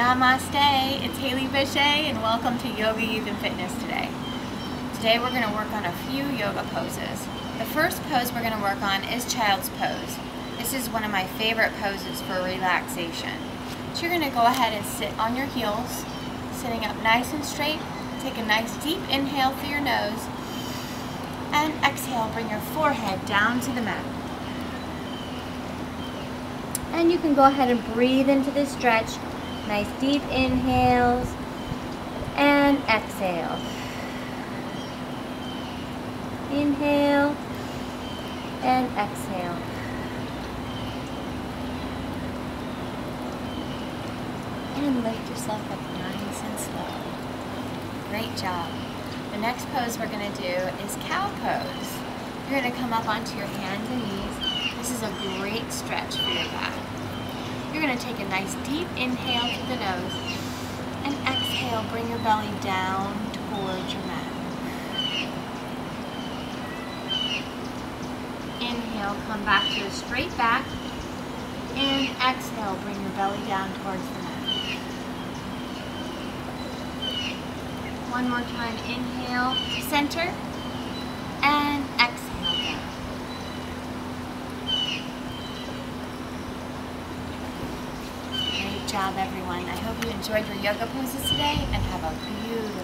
Namaste, it's Haley Bechet and welcome to Yoga Youth and Fitness today. Today we're going to work on a few yoga poses. The first pose we're going to work on is Child's Pose. This is one of my favorite poses for relaxation. So you're going to go ahead and sit on your heels, sitting up nice and straight. Take a nice deep inhale through your nose and exhale, bring your forehead down to the mat. And you can go ahead and breathe into this stretch Nice deep inhales and exhale. Inhale and exhale. And lift yourself up nice and slow. Great job. The next pose we're going to do is cow pose. You're going to come up onto your hands and knees. This is a great stretch for your back. You're going to take a nice deep inhale through the nose and exhale, bring your belly down towards your mat. Inhale, come back to a straight back and exhale, bring your belly down towards the mat. One more time, inhale to center and job, everyone. I hope you enjoyed your yoga poses today and have a beautiful.